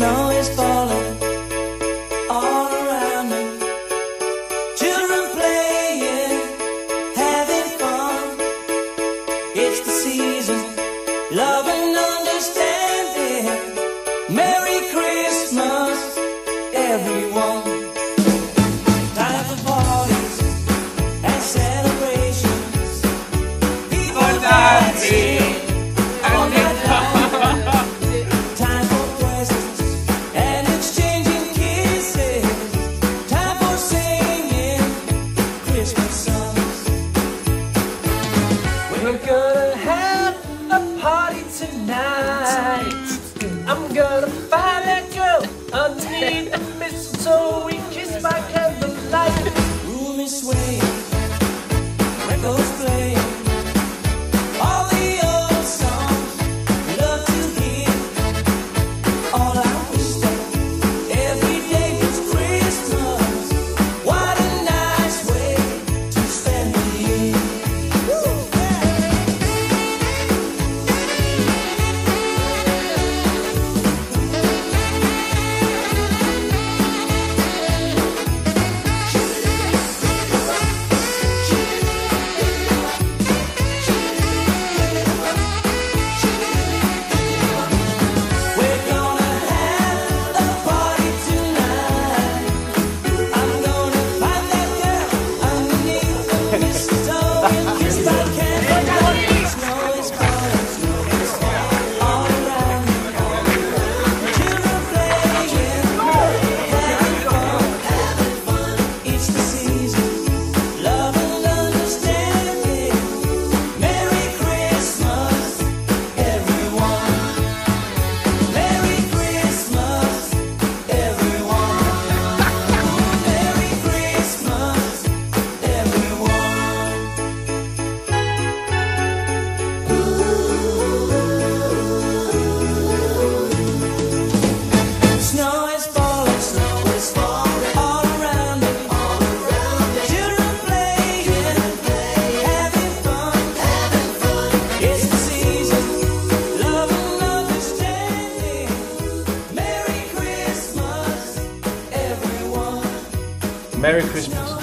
snow is falling all around me. Children playing, having fun. It's the season, love and understanding. Merry Christmas, everyone. We're gonna have a party tonight. I'm gonna find that girl underneath the mistletoe. We kiss by candlelight. Room this way. Merry Christmas.